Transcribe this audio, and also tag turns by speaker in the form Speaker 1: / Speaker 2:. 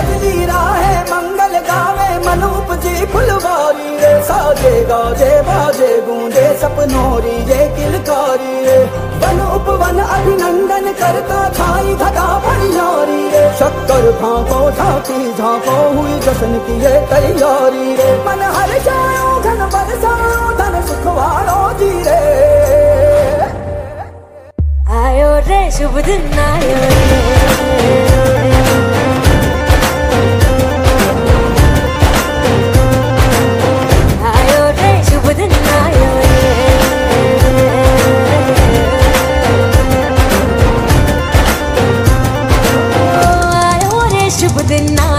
Speaker 1: सजनी राहे मंगल गावे, मनूप जी फुलवारी रे साजे गाजे, बाजे गूंजे, सपनोरी किलकारी रे वन उपवन अभिनंदन करता, छाई धका रे शक्कर झांको हुई जश्न की ये तैयारी रे मन हर घन बरसाओ, धन सुखवारो जी रे।
Speaker 2: आयो रे, शुभ दिन आयो। रे with the night.